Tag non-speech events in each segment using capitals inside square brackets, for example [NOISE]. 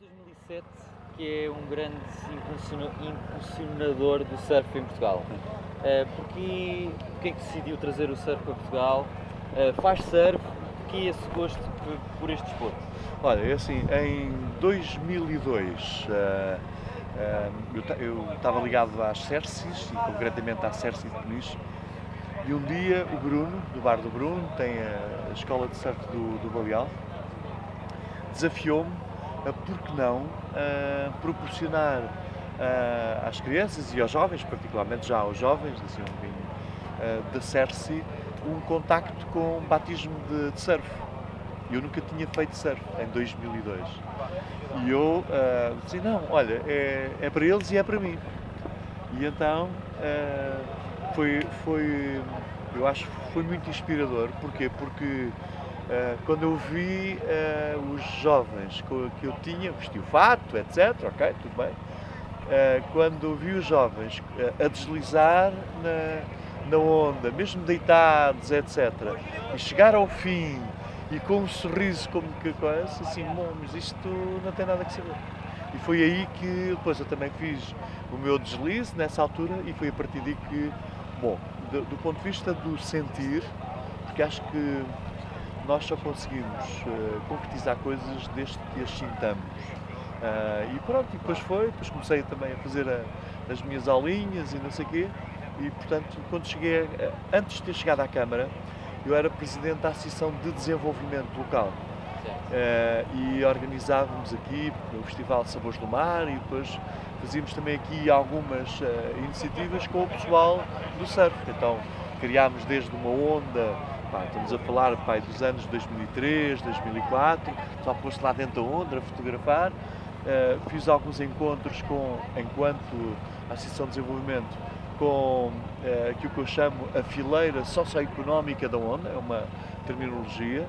2007 que é um grande impulsionador do surf em Portugal. Uh, porque, é que decidiu trazer o surf para Portugal? Uh, faz surf? Porquê esse gosto por, por este desporto? Olha, é assim, em 2002 uh, eu estava ligado às Cercis, e concretamente à Cercis de Peniche, e um dia o Bruno, do bar do Bruno, tem a escola de surf do, do Baleal, desafiou-me a, por que não, proporcionar às crianças e aos jovens, particularmente já aos jovens, assim um bocadinho, da Cerci, um contacto com batismo de, de surf. Eu nunca tinha feito surf em 2002. E eu uh, disse: não, olha, é, é para eles e é para mim. E então uh, foi, foi, eu acho foi muito inspirador. Porquê? Porque uh, quando eu vi os jovens que eu tinha, vesti o fato, etc., ok, tudo bem. quando vi os jovens a deslizar na, na onda, mesmo deitados, etc., e chegar ao fim e com um sorriso como que coisa, assim, bom, mas isto não tem nada que saber. E foi aí que depois eu também fiz o meu deslize nessa altura e foi a partir daí que, bom, do, do ponto de vista do sentir, porque acho que nós só conseguimos uh, concretizar coisas desde que as sintamos. Uh, e pronto, e depois foi, depois comecei também a fazer a, as minhas aulinhas e não sei o quê, e portanto, quando cheguei, a, antes de ter chegado à Câmara, eu era presidente da Associação de Desenvolvimento Local. Uh, e organizávamos aqui o Festival Sabores do Mar e depois fazíamos também aqui algumas uh, iniciativas com o pessoal do surf. Então criámos desde uma onda, pá, estamos a falar pá, dos anos 2003, 2004, só posto lá dentro da onda a fotografar. Uh, fiz alguns encontros com, enquanto Associação de Desenvolvimento com eh, aquilo que eu chamo a fileira socioeconómica da onda, é uma terminologia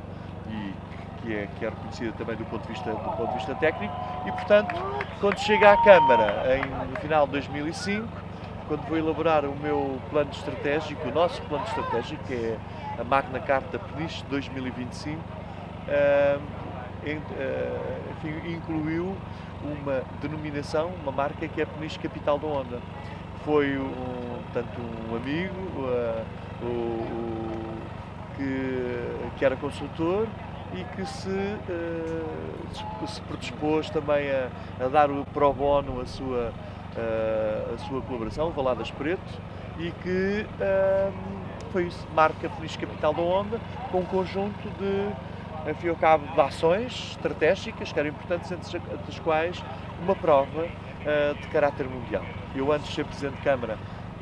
e que é, que é reconhecida também do ponto, de vista, do ponto de vista técnico e, portanto, quando chega à Câmara em, no final de 2005, quando vou elaborar o meu plano estratégico, o nosso plano estratégico, que é a Magna Carta Peniche 2025, uh, enfim, incluiu uma denominação, uma marca que é Peniche Capital da Onda foi um, tanto um amigo uh, o, que, que era consultor e que se, uh, se predispôs também a, a, dar o pro bono a sua, uh, a sua colaboração, Valadas Preto, e que foi isso, marca Feliz Capital da Onda, com um conjunto de, enfim, ao cabo de ações estratégicas que eram importantes, entre as quais uma prova de caráter mundial. Eu antes de ser Presidente de Câmara,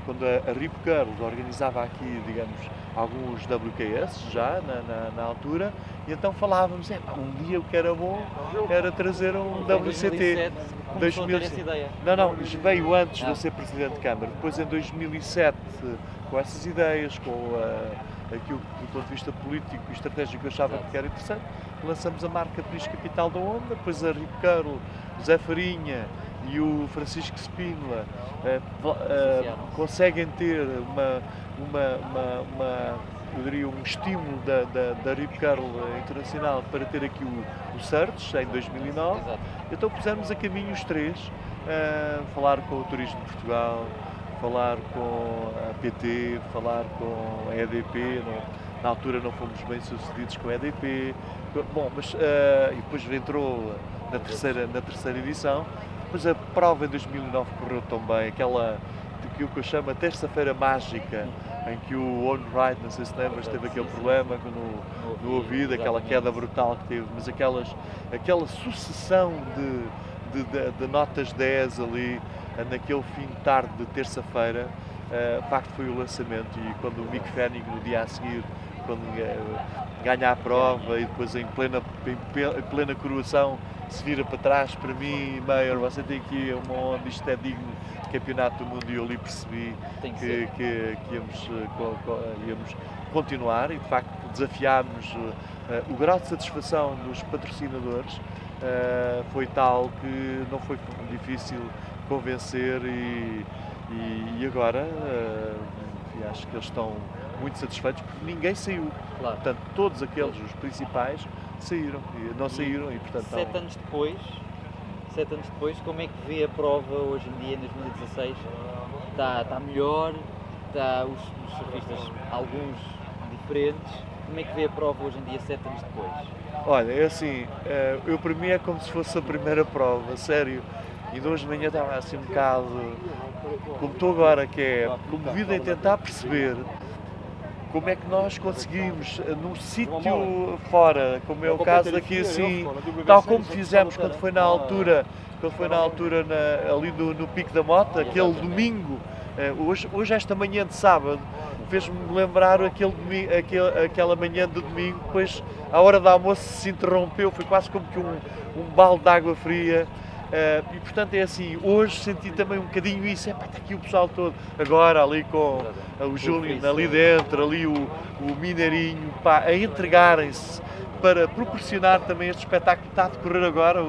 quando a, a Rip Curl organizava aqui, digamos, alguns WKS já na, na, na altura, e então falávamos, é, um dia o que era bom era trazer um WCT. 2007 ideia. Não, não, veio antes de eu ser Presidente de Câmara. Depois em 2007, com essas ideias, com a, aquilo que do ponto de vista político e estratégico eu achava que era interessante, lançamos a marca Pris Capital da Onda, depois a Rip Curl, Zé Farinha, e o Francisco Spínola uh, uh, conseguem ter uma, uma, uma, uma, eu diria, um estímulo da, da, da RIP Carl Internacional para ter aqui o, o CERTS em 2009, Exato. então pusemos a caminho os três, uh, falar com o Turismo de Portugal, falar com a PT, falar com a EDP, não, na altura não fomos bem sucedidos com a EDP, bom, mas uh, e depois entrou na terceira, na terceira edição, mas a prova em 2009 correu tão bem, aquela que eu chamo a terça-feira mágica, em que o One Ride, não sei se lembras, teve aquele problema no, no ouvido, aquela queda brutal que teve, mas aquelas, aquela sucessão de, de, de, de notas 10 ali, naquele fim de tarde de terça-feira, uh, de facto foi o lançamento e quando o Mick Fanning no dia a seguir quando ganha a prova e depois em plena, em plena coroação se vira para trás para mim, Mayor, você tem aqui uma onda, isto é digno de campeonato do mundo e eu ali percebi que, que, que, que íamos, eh, íamos continuar e de facto desafiámos uh, o grau de satisfação dos patrocinadores uh, foi tal que não foi difícil convencer e, e, e agora uh, acho que eles estão muito satisfeitos porque ninguém saiu. Claro. Portanto, todos aqueles, os principais, saíram. Não saíram e, portanto. Sete estão... anos depois, sete anos depois, como é que vê a prova hoje em dia, em 2016? Está, está melhor? Está os, os surfistas, alguns diferentes? Como é que vê a prova hoje em dia, sete anos depois? Olha, é assim, eh, eu para mim é como se fosse a primeira prova, sério. E de hoje de manhã estava assim um bocado, como estou agora, que é comovido em tentar perceber como é que nós conseguimos, eh, num sítio fora, como é o caso aqui assim, tal como fizemos quando foi na altura, quando foi na altura na, ali no, no Pico da Mota, aquele domingo, eh, hoje, hoje esta manhã de sábado, fez-me lembrar aquele, aquele, aquela manhã de domingo, depois a hora do almoço se interrompeu, foi quase como que um, um balde de água fria. Uh, e portanto é assim, hoje senti também um bocadinho isso, é pá, está aqui o pessoal todo, agora ali com uh, o Júlio ali dentro, ali o, o Mineirinho, pá, a entregarem-se para proporcionar também este espetáculo que está a decorrer agora,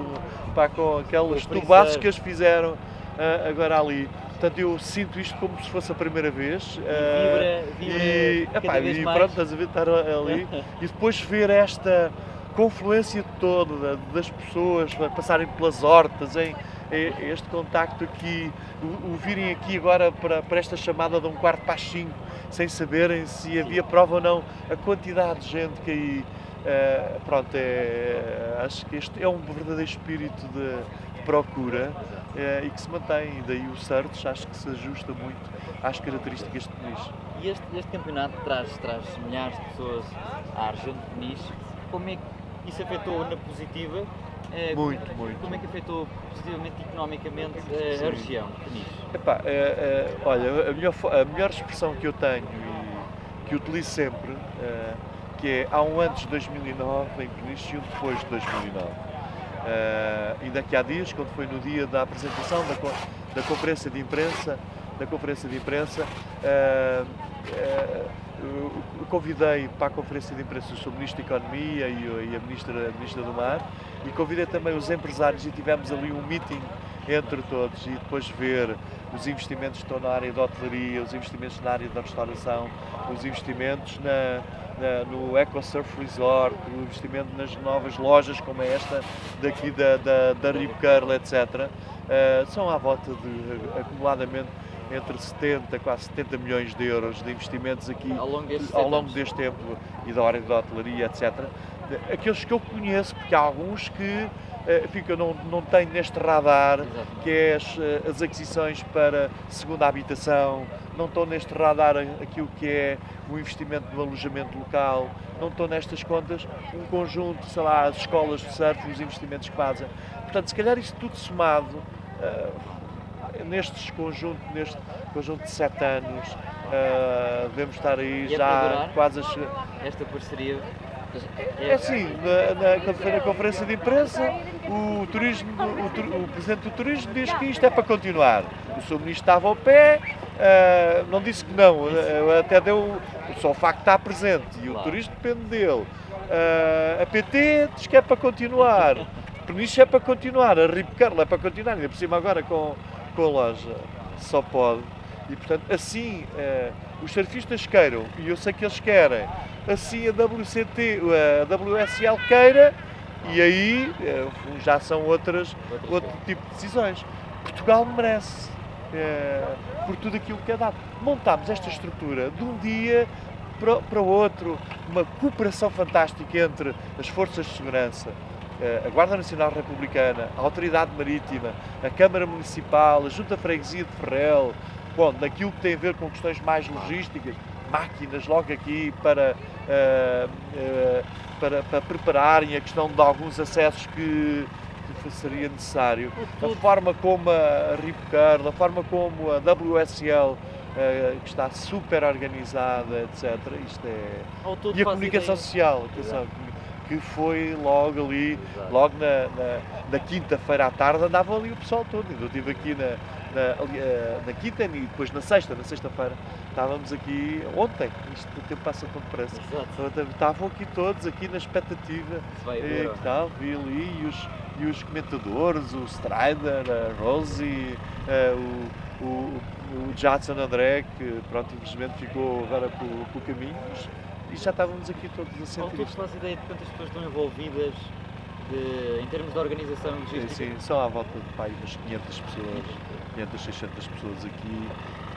pá, com aqueles tubaços que eles fizeram uh, agora ali. Portanto, eu sinto isto como se fosse a primeira vez. E, vibra, vibra e, epá, e pronto, estás a ver estar ali. [LAUGHS] e depois ver esta confluência toda das pessoas passarem pelas hortas, em, em este contacto aqui, o, o, virem aqui agora para, para esta chamada de um quarto para as cinco, sem saberem se havia prova ou não, a quantidade de gente que aí. Uh, pronto, é, acho que este é um verdadeiro espírito de, procura uh, e que se mantém. E daí o Certos acho que se ajusta muito às características de Peniche. E este, este campeonato traz, traz milhares de pessoas à Argento de Peniche. Como é que isso afetou na positiva. Eh, muito, muito. Como é que afetou positivamente economicamente eh, a região? Epá, é, é, olha, a melhor, a melhor expressão que eu tenho e que utilizo sempre, é, que é há um antes de 2009 em Peniche e um depois de 2009. Uh, ainda que há dias, quando foi no dia da apresentação da, da conferência de imprensa, da conferência de imprensa, uh, uh, eu convidei para a conferência de imprensa o Ministro da Economia e a Ministra, a Ministra do Mar e convidei também os empresários e tivemos ali um meeting entre todos e depois ver os investimentos que estão na área da hotelaria, os investimentos na área da restauração, os investimentos na, na, no EcoSurf Resort, o investimento nas novas lojas como esta daqui da, da, da Curl, etc. Uh, eh, são à volta de acumuladamente entre 70 quase 70 milhões de euros de investimentos aqui ao longo deste, ao longo deste tempo e da área da hotelaria, etc. Aqueles que eu conheço, porque há alguns que uh, não, não tenho neste radar, Exato. que é as, eh, as aquisições para segunda habitação, não estou neste radar aquilo que é o investimento no alojamento local, não estou nestas contas um conjunto, sei lá, as escolas de surf, os investimentos que fazem. Portanto, se calhar isto tudo somado, uh, nestes conjunto, neste conjunto de sete anos, uh, devemos estar aí e é já quase a Esta parceria é assim, na, na, na conferência de imprensa, o, turismo, o, o, Presidente do Turismo diz que isto é para continuar. O Sr. Ministro estava ao pé, uh, não disse que não, uh, até deu só o facto de estar presente e o claro. turismo depende dele. Uh, a PT diz que é para continuar, Peniche é para continuar, a Rip Curl é para continuar, ainda por cima agora com, com a loja só pode. E portanto, assim eh, os surfistas queiram, e eu sei que eles querem, assim a WCT, a WSL queira, e aí eh, já são outras, outro tipo de decisões. Portugal merece, eh, por tudo aquilo que é dado. Montámos esta estrutura de um dia para, para o outro, uma cooperação fantástica entre as forças de segurança, eh, a Guarda Nacional Republicana, a Autoridade Marítima, a Câmara Municipal, a Junta Freguesia de Ferrel, bom, naquilo que tem a ver com questões mais logísticas, máquinas logo aqui para, uh, uh, para, para, prepararem a questão de alguns acessos que, que seria necessário. A forma como a Ripcar, a forma como a WSL uh, que está super organizada, etc. Isto é. E a comunicação ideia. social, atenção, que foi logo ali, Exato. logo na, na, na quinta-feira à tarde, andava ali o pessoal todo. Eu estive aqui na, na, eh, na quinta e depois na sexta, na sexta-feira, estávamos aqui ontem, isto o tempo passa tão depressa. Estavam aqui todos, aqui na expectativa. E, que tal, vi ali, e os, e os comentadores, o Strider, a Rosie, uh, o, o, o Jadson André, que pronto, infelizmente ficou agora pelo caminho, mas, e já estávamos aqui todos a sentir. Não, tu faz ideia de quantas pessoas estão envolvidas de, em termos de organização Sim, logística? sim, são à volta de pai, umas 500 pessoas, 500, 600 pessoas aqui,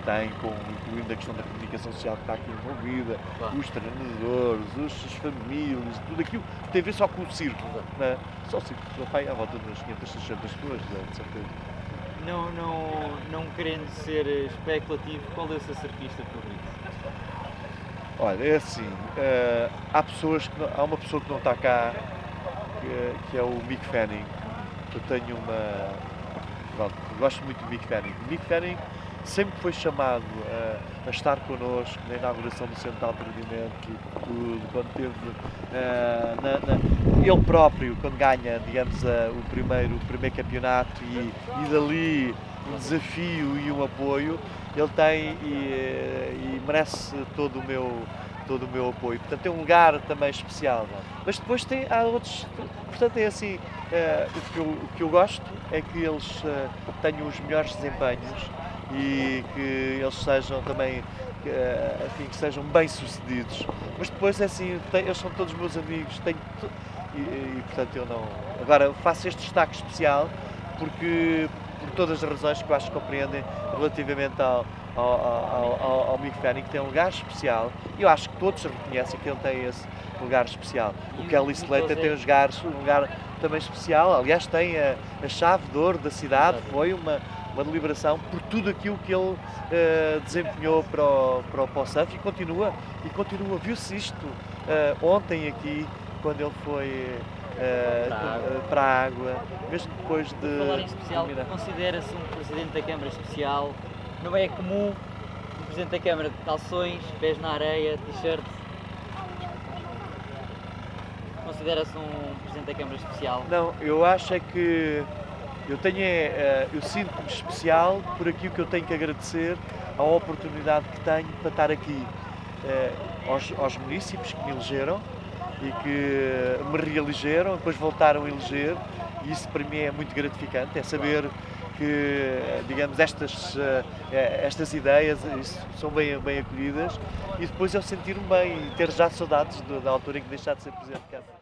têm, com, incluindo a questão da comunicação social que está aqui envolvida, Claro. os treinadores, os, as famílias, tudo aquilo que tem a ver só com o circo. Né? Só o circo, só pai, à volta de umas 500, 600 pessoas, né, de certeza. Não, não, não querendo ser especulativo, qual é o seu surfista favorito? Olha, é assim, eh, há pessoas que não- há uma pessoa que não está cá, que, que é o Mick Fanning. Eu tenho uma. Pronto, gosto muito do Mick Fanning. O Mick Fanning sempre foi chamado eh, a estar connosco na inauguração do Centro de e tudo, quando teve eh, na- na- ele próprio, quando ganha, digamos, o, primeiro, o primeiro campeonato e, e dali um desafio e um apoio, ele tem e, eh, e merece todo o meu todo o meu apoio. Portanto, é um lugar também especial. Mas depois tem, há outros. Portanto, é assim: eh, o, que eu, o que eu gosto é que eles eh, tenham os melhores desempenhos e que eles sejam também. eh, enfim, que sejam bem-sucedidos. Mas depois é assim: tem- eles são todos meus amigos, tenho. E, e, portanto, eu não. Agora, faço este destaque especial porque. Por todas as razões que eu acho que compreendem relativamente ao, ao, ao, ao, ao Mick Fanning, que tem um lugar especial, e eu acho que todos reconhecem que ele tem esse lugar especial. O Kelly Slater tem um lugar, um lugar também especial, aliás, tem a, a chave de ouro da cidade, foi uma, uma deliberação por tudo aquilo que ele eh, desempenhou para o, para, o, para o surf e continua, e continua. Viu-se isto eh, ontem aqui, quando ele foi eh, Para a água. para a água, mesmo depois de. Por falar em especial, considera-se um Presidente da Câmara especial. Não é comum um Presidente da Câmara de calções, pés na areia, t-shirt. Considera-se um Presidente da Câmara especial. Não, eu acho é que eu tenho, é, eh, eu sinto-me especial por aquilo que eu tenho que agradecer à oportunidade que tenho para estar aqui eh, aos, aos municípios que me elegeram e que me reelegeram, depois voltaram a eleger e isso para mim é muito gratificante, é saber que, digamos, estas, eh, eh, estas ideias são bem, bem acolhidas e depois eu sentir-me bem e ter já saudades da altura em que deixar de ser Presidente de Câmara.